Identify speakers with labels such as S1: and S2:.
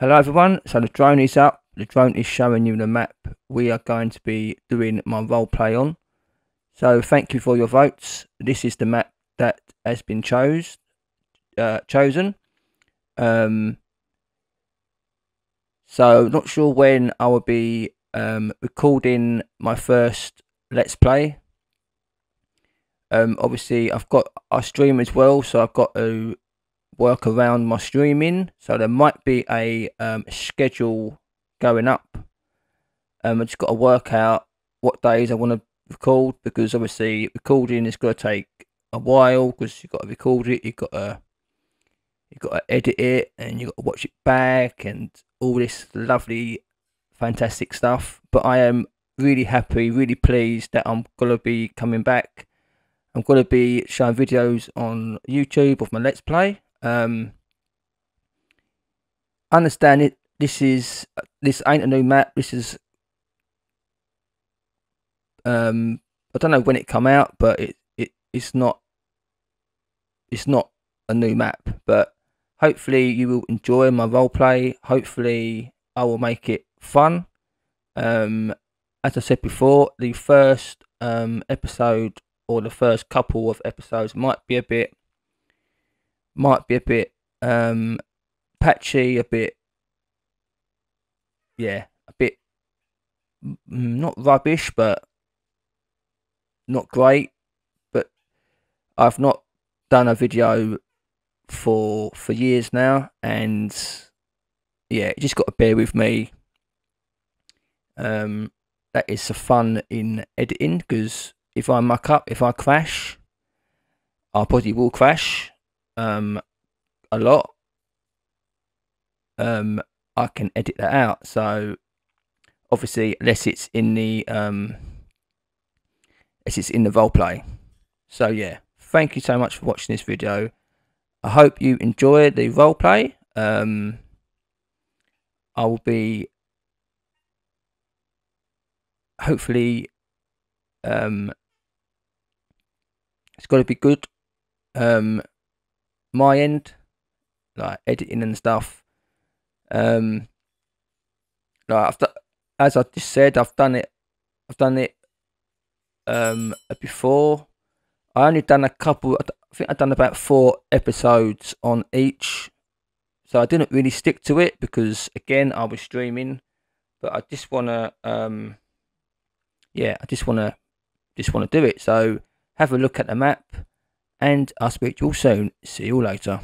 S1: Hello everyone, so the drone is up, the drone is showing you the map we are going to be doing my roleplay on. So thank you for your votes, this is the map that has been chose, uh, chosen. Um, so not sure when I will be um, recording my first Let's Play. Um, obviously I've got I stream as well, so I've got to work around my streaming. So there might be a um, schedule going up. Um, I just got to work out what days I want to record because obviously recording is going to take a while because you've got to record it, you've got to you've got to edit it, and you've got to watch it back, and all this lovely, fantastic stuff. But I am really happy, really pleased that I'm gonna be coming back. I'm gonna be showing videos on YouTube of my Let's Play. Um, understand it. This is this ain't a new map. This is um, I don't know when it come out, but it, it it's not it's not a new map. But hopefully you will enjoy my roleplay. Hopefully I will make it fun. Um, as I said before, the first um, episode or the first couple of episodes might be a bit might be a bit um, patchy, a bit yeah, a bit not rubbish, but not great. But I've not done a video for for years now, and yeah, just got to bear with me. Um, that is the fun in editing because if I muck up, if I crash, I probably will crash um, a lot. Um, I can edit that out. So obviously, unless it's in the um, unless it's in the role play. So yeah, thank you so much for watching this video. I hope you enjoyed the role play. Um, I will be hopefully um, it's got to be good. Um, my end, like editing and stuff. Um, like I've as I just said, I've done it. I've done it um before. I only done a couple. I think I've done about four episodes on each, so I didn't really stick to it because again I was streaming. But I just wanna, um, yeah, I just wanna, just wanna do it. So have a look at the map and I'll speak to you all soon. See you later.